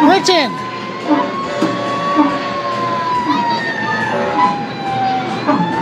Britain. Thank